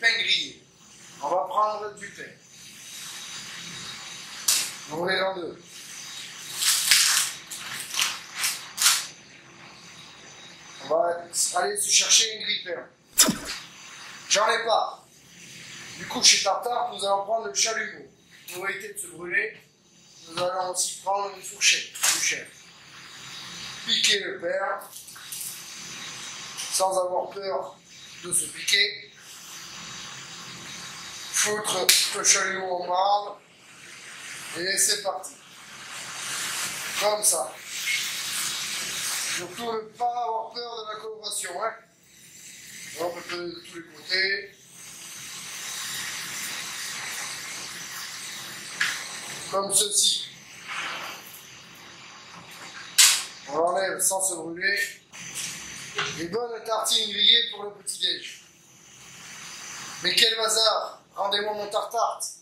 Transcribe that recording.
pain grillé. On va prendre du pain. Ouvrir en deux. On va aller se chercher une pain. J'en ai pas. Du coup, chez Tartare, nous allons prendre le chalumeau. Pour éviter de se brûler, nous allons aussi prendre une fourchette, du chef. Piquer le pain, sans avoir peur de se piquer. Foutre le chalumeau en marbre, et c'est parti. Comme ça. Surtout ne pas avoir peur de la coloration. Hein. On peut de tous les côtés. Comme ceci. On l'enlève sans se brûler. Une bonne tartine grillée pour le petit-déj. Mais quel bazar Rendez-moi mon tartarte